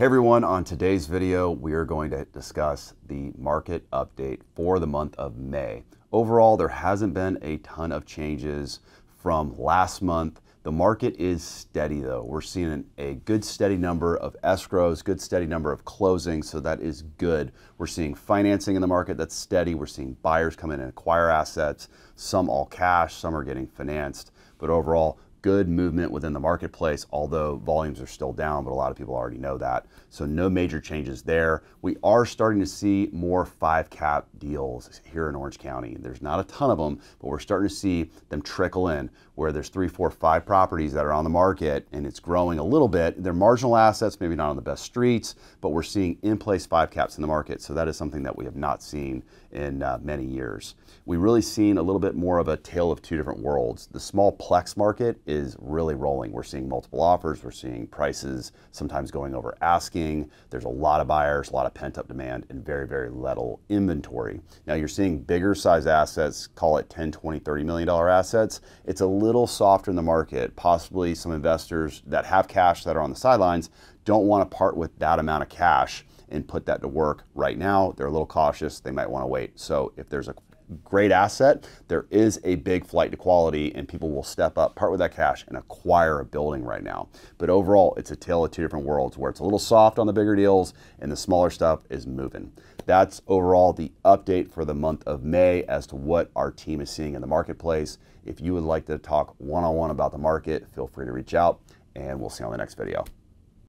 Hey everyone, on today's video, we are going to discuss the market update for the month of May. Overall, there hasn't been a ton of changes from last month. The market is steady though. We're seeing a good steady number of escrows, good steady number of closings, so that is good. We're seeing financing in the market that's steady. We're seeing buyers come in and acquire assets, some all cash, some are getting financed. But overall, good movement within the marketplace, although volumes are still down, but a lot of people already know that. So no major changes there. We are starting to see more five cap deals here in Orange County. There's not a ton of them, but we're starting to see them trickle in where there's three, four, five properties that are on the market and it's growing a little bit. They're marginal assets, maybe not on the best streets, but we're seeing in-place five caps in the market. So that is something that we have not seen in uh, many years. We've really seen a little bit more of a tale of two different worlds. The small plex market is really rolling. We're seeing multiple offers. We're seeing prices sometimes going over asking. There's a lot of buyers, a lot of pent up demand, and very, very little inventory. Now you're seeing bigger size assets, call it 10, 20, 30 million dollar assets. It's a little softer in the market. Possibly some investors that have cash that are on the sidelines don't want to part with that amount of cash and put that to work right now. They're a little cautious. They might want to wait. So if there's a great asset, there is a big flight to quality and people will step up, part with that cash and acquire a building right now. But overall, it's a tale of two different worlds where it's a little soft on the bigger deals and the smaller stuff is moving. That's overall the update for the month of May as to what our team is seeing in the marketplace. If you would like to talk one-on-one -on -one about the market, feel free to reach out and we'll see you on the next video.